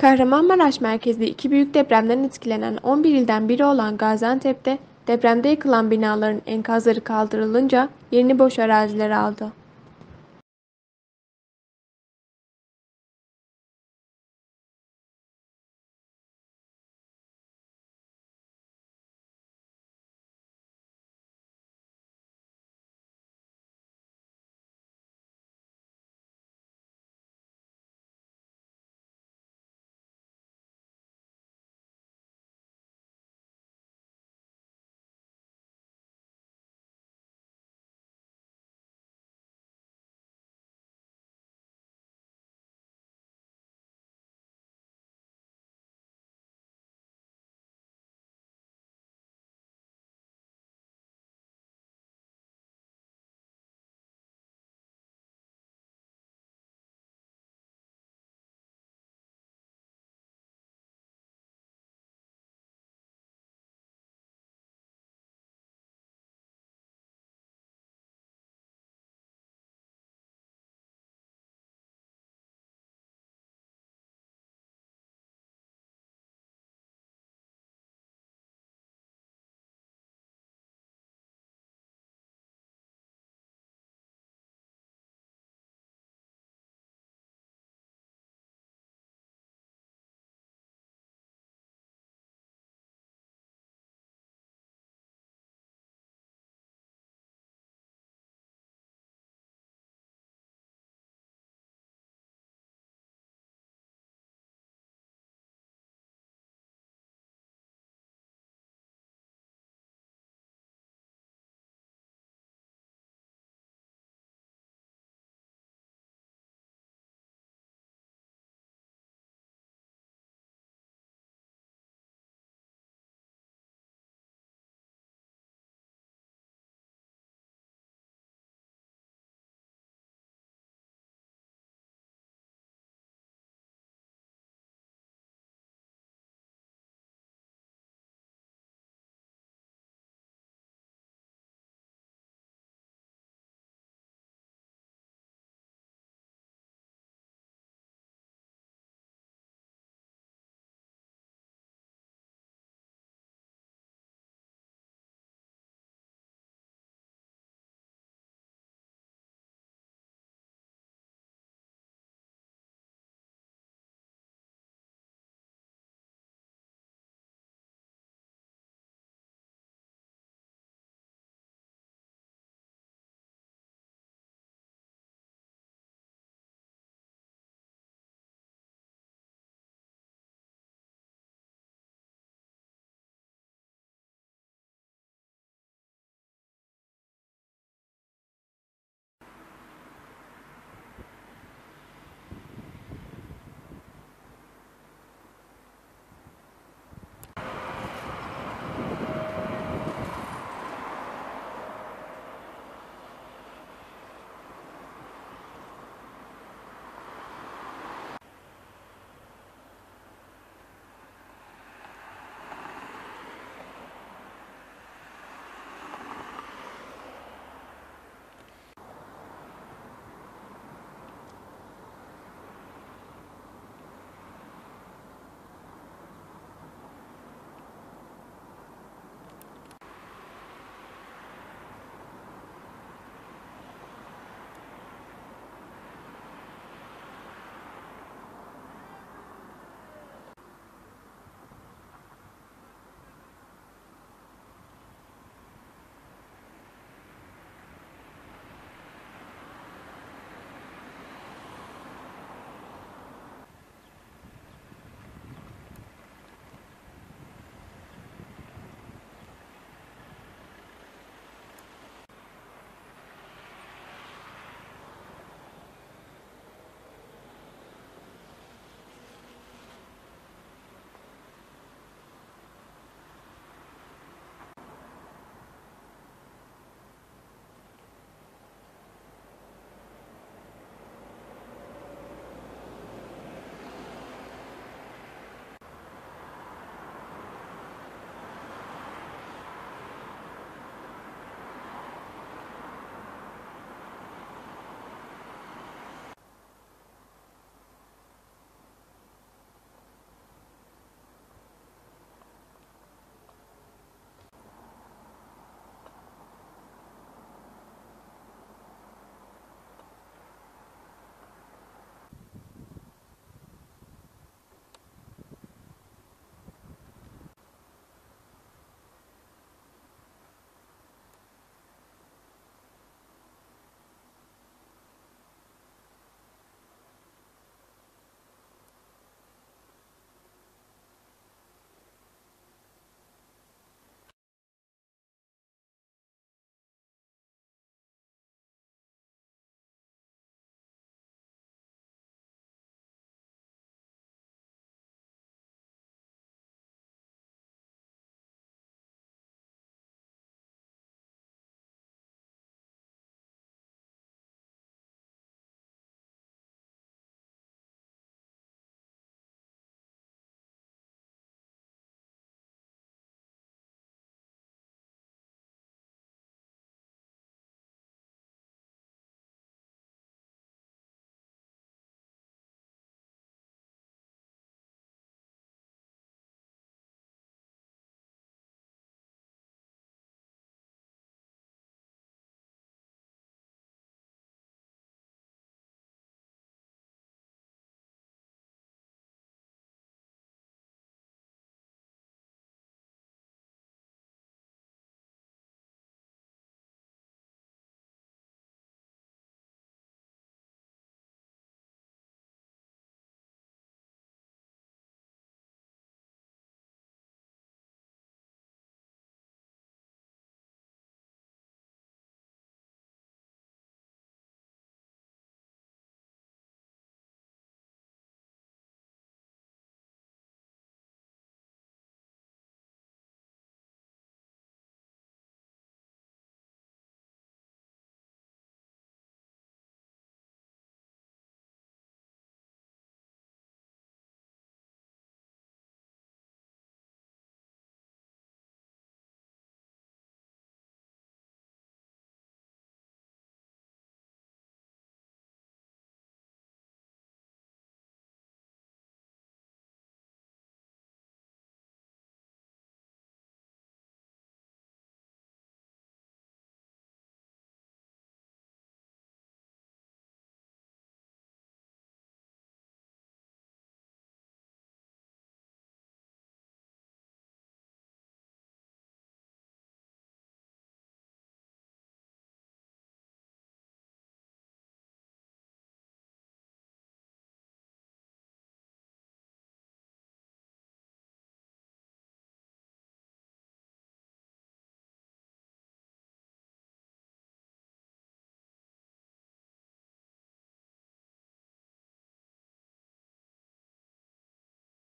Kahramanmaraş merkezli iki büyük depremden etkilenen 11 ilden biri olan Gaziantep'te depremde yıkılan binaların enkazları kaldırılınca yerini boş araziler aldı.